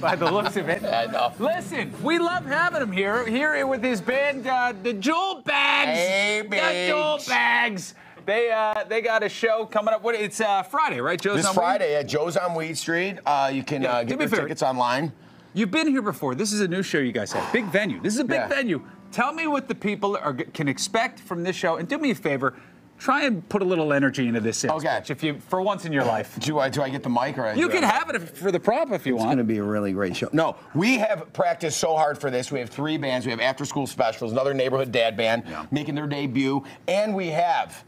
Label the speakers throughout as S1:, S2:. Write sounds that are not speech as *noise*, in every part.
S1: by the looks of it. *laughs* Listen, we love having him here. Here with his band, uh, the Jewel Bags.
S2: Hey,
S1: The Jewel Bags. They uh, they got a show coming up. What? It's uh, Friday, right? Joe's
S2: This
S1: on Weed?
S2: Friday at Joe's on Weed Street. Uh, you can
S1: Yeah,
S2: uh, get
S1: me
S2: your tickets online.
S1: You've been here before. This is a new show you guys have. Big venue. This is a big
S2: Yeah.
S1: venue. Tell me what the people are, can expect from this show, and do me a favor. Try and put a little energy into this sales
S2: Okay.
S1: pitch, if you, for once in your life.
S2: Do I do I get the mic or I
S1: You can
S2: I-
S1: have it if- for the prop if you
S2: It's
S1: want.
S2: It's going to be a really great show. No, we have practiced so hard for this. We have three bands. We have After School Specials, another neighborhood dad band making their debut, and we have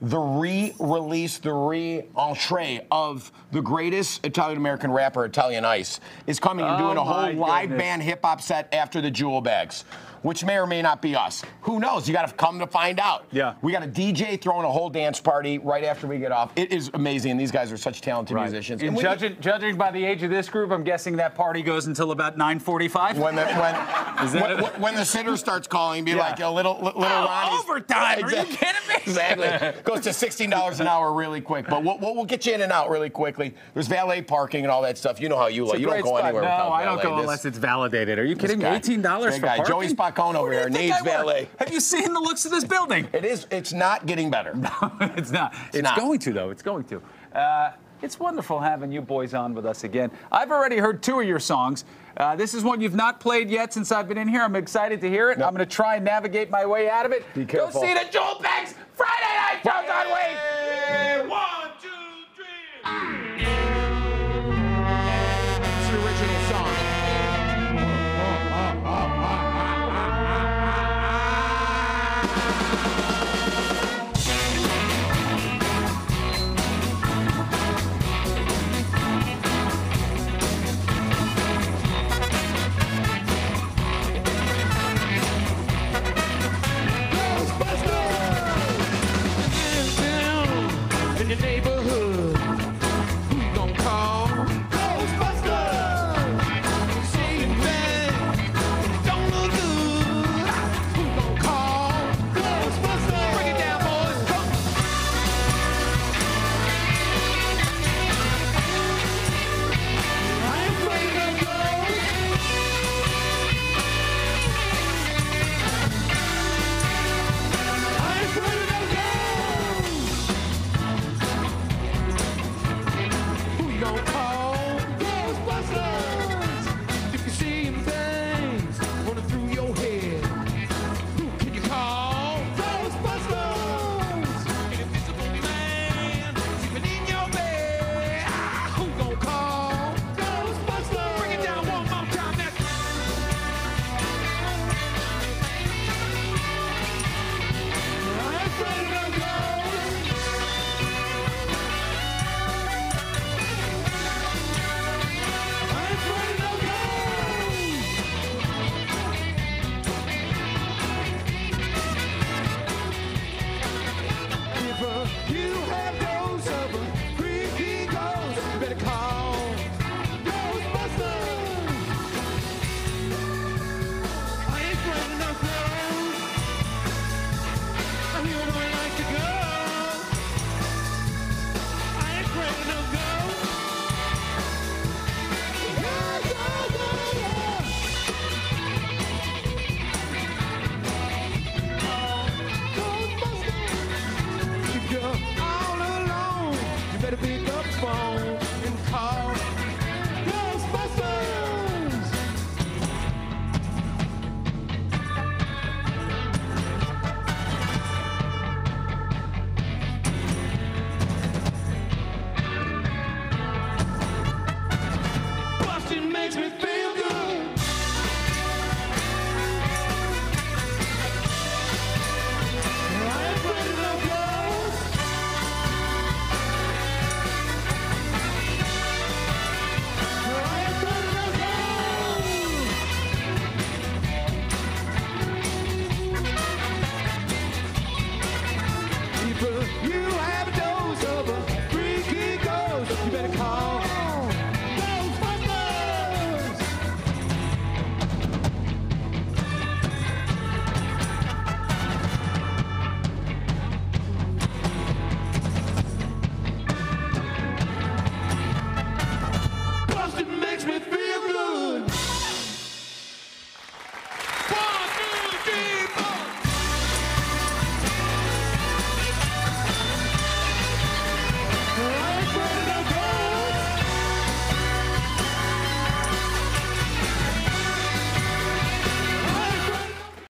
S2: the re-release, the re-entree of the greatest Italian American rapper, Italian Ice, is coming and
S1: Oh,
S2: doing a whole
S1: my
S2: live band hip hop set after the Jewel Bags. Which may or may not be us. Who knows? You got to come to find out.
S1: Yeah.
S2: We got a DJ throwing a whole dance party right after we get off. It is amazing. These guys are such talented musicians.
S1: And
S2: And we-
S1: judging, judging by the age of this group, I'm guessing that party goes until about 9:45.
S2: when the when *laughs*
S1: Is that
S2: when,
S1: it?
S2: when the sitter starts calling, be
S1: Yeah.
S2: like a little little
S1: Oh,
S2: Ronnie's
S1: overtime. Are you
S2: Exactly.
S1: kidding me?
S2: Exactly. *laughs* Goes to sixteen dollars an hour really quick, but we'll, we'll, we'll get you in and out really quickly. There's valet parking and all that stuff. You know how you like.
S1: a
S2: You don't
S1: great
S2: go
S1: spot.
S2: anywhere
S1: No,
S2: without
S1: I don't
S2: valet.
S1: go
S2: This-
S1: unless it's validated. Are you kidding me? Eighteen dollars
S2: this
S1: for
S2: guy,
S1: parking?
S2: Spacone over
S1: Who do you
S2: here needs valet.
S1: Have you seen the looks of this building?
S2: It is. It's not getting better. *laughs*
S1: No, it's not. It's,
S2: not.
S1: going to though. It's going to. Uh, it's wonderful having you boys on with us again. I've already heard two of your songs. Uh, this is one you've not played yet since I've been in here. I'm excited to hear it. I'm going to try and navigate my way out of it.
S2: Be careful.
S1: Go see the Jewel Bags Friday night shows on
S3: your neighborhood,